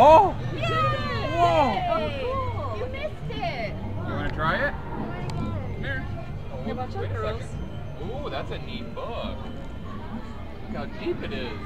Oh! You did it! Whoa. Oh, cool. You missed it. You want to try it? Come here. Oh, Here, watch out, wait a girls. second. Ooh, that's a neat book. Look how deep it is.